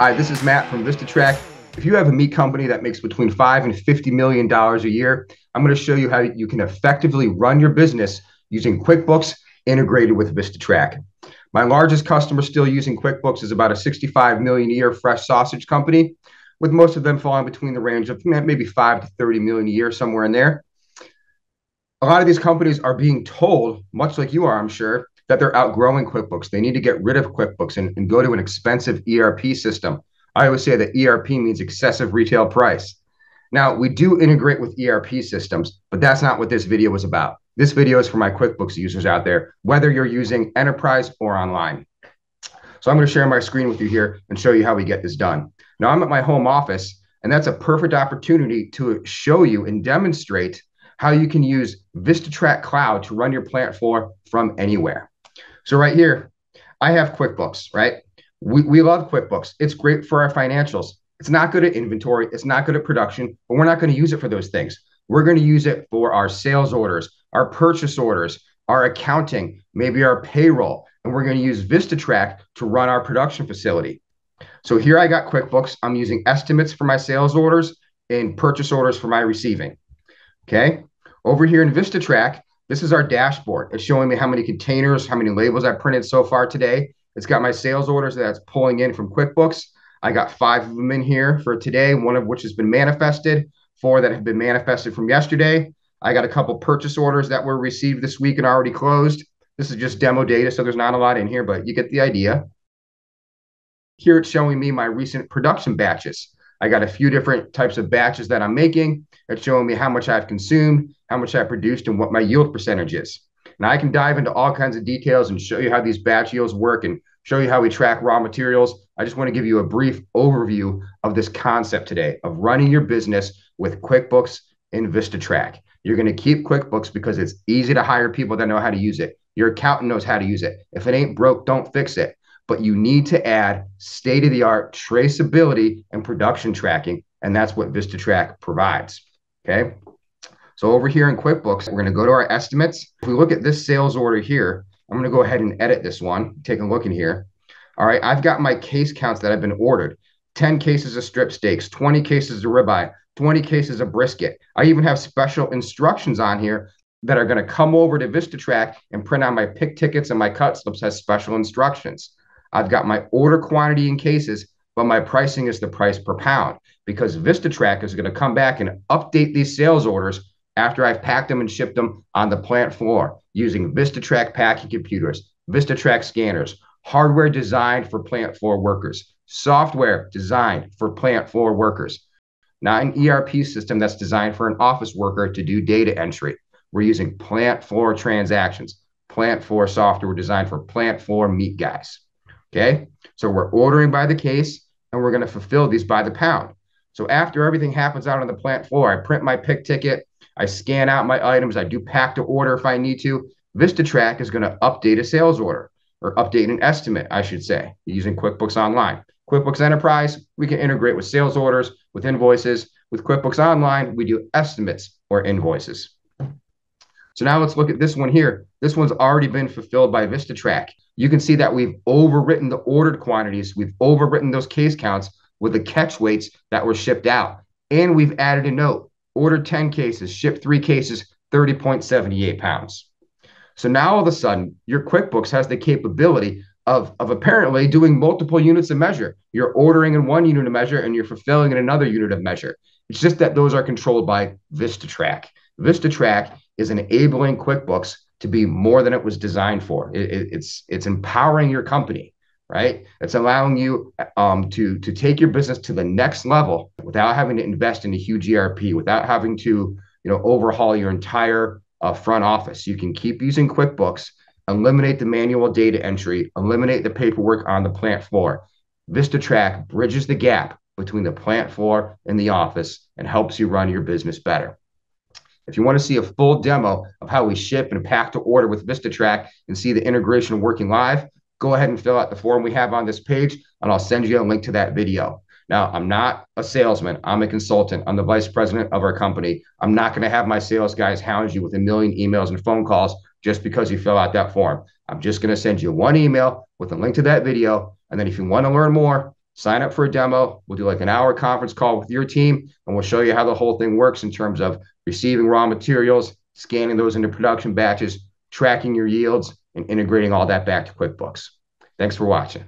Hi, this is Matt from VistaTrac. If you have a meat company that makes between five and fifty million dollars a year, I'm going to show you how you can effectively run your business using QuickBooks integrated with VistaTrac. My largest customer still using QuickBooks is about a 65 million a year fresh sausage company, with most of them falling between the range of maybe five to 30 million a year, somewhere in there. A lot of these companies are being told, much like you are, I'm sure, that they're outgrowing QuickBooks. They need to get rid of QuickBooks and, and go to an expensive ERP system. I always say that ERP means excessive retail price. Now, we do integrate with ERP systems, but that's not what this video was about. This video is for my QuickBooks users out there, whether you're using enterprise or online. So I'm going to share my screen with you here and show you how we get this done. Now, I'm at my home office, and that's a perfect opportunity to show you and demonstrate how you can use VistaTrac Cloud to run your plant floor from anywhere. So right here, I have QuickBooks, right? We, we love QuickBooks. It's great for our financials. It's not good at inventory. It's not good at production, but we're not going to use it for those things. We're going to use it for our sales orders, our purchase orders, our accounting, maybe our payroll, and we're going to use VistaTrac to run our production facility. So here I got QuickBooks. I'm using estimates for my sales orders and purchase orders for my receiving. Okay. Over here in VistaTrac, this is our dashboard. It's showing me how many containers, how many labels I printed so far today. It's got my sales orders that's pulling in from QuickBooks. I got five of them in here for today, one of which has been manifested, four that have been manifested from yesterday. I got a couple purchase orders that were received this week and already closed. This is just demo data, so there's not a lot in here, but you get the idea. Here it's showing me my recent production batches. I got a few different types of batches that I'm making. It's showing me how much I've consumed, how much I produced, and what my yield percentage is. Now I can dive into all kinds of details and show you how these batch yields work and show you how we track raw materials. I just want to give you a brief overview of this concept today of running your business with QuickBooks and VistaTrac. You're going to keep QuickBooks because it's easy to hire people that know how to use it. Your accountant knows how to use it. If it ain't broke, don't fix it but you need to add state of the art traceability and production tracking. And that's what VistaTrac provides. Okay. So over here in QuickBooks, we're going to go to our estimates. If we look at this sales order here, I'm going to go ahead and edit this one. Take a look in here. All right. I've got my case counts that have been ordered 10 cases of strip steaks, 20 cases of ribeye, 20 cases of brisket. I even have special instructions on here that are going to come over to VistaTrac and print out my pick tickets and my cut slips has special instructions. I've got my order quantity in cases, but my pricing is the price per pound because VistaTrac is going to come back and update these sales orders after I've packed them and shipped them on the plant floor using VistaTrac packing computers, VistaTrac scanners, hardware designed for plant floor workers, software designed for plant floor workers, not an ERP system that's designed for an office worker to do data entry. We're using plant floor transactions, plant floor software designed for plant floor meat guys. Okay. So we're ordering by the case and we're going to fulfill these by the pound. So after everything happens out on the plant floor, I print my pick ticket, I scan out my items, I do pack to order if I need to. VistaTrac is going to update a sales order or update an estimate, I should say, using QuickBooks Online. QuickBooks Enterprise, we can integrate with sales orders, with invoices. With QuickBooks Online, we do estimates or invoices. So now let's look at this one here. This one's already been fulfilled by VistaTrac you can see that we've overwritten the ordered quantities. We've overwritten those case counts with the catch weights that were shipped out. And we've added a note, ordered 10 cases, shipped three cases, 30.78 pounds. So now all of a sudden, your QuickBooks has the capability of, of apparently doing multiple units of measure. You're ordering in one unit of measure and you're fulfilling in another unit of measure. It's just that those are controlled by VistaTrac. VistaTrac is enabling QuickBooks to be more than it was designed for. It, it, it's it's empowering your company, right? It's allowing you um, to to take your business to the next level without having to invest in a huge ERP, without having to you know overhaul your entire uh, front office. You can keep using QuickBooks, eliminate the manual data entry, eliminate the paperwork on the plant floor. VistaTrac bridges the gap between the plant floor and the office and helps you run your business better. If you want to see a full demo of how we ship and pack to order with VistaTrac and see the integration working live, go ahead and fill out the form we have on this page, and I'll send you a link to that video. Now, I'm not a salesman. I'm a consultant. I'm the vice president of our company. I'm not going to have my sales guys hound you with a million emails and phone calls just because you fill out that form. I'm just going to send you one email with a link to that video. And then if you want to learn more, sign up for a demo. We'll do like an hour conference call with your team, and we'll show you how the whole thing works in terms of receiving raw materials, scanning those into production batches, tracking your yields, and integrating all that back to QuickBooks. Thanks for watching.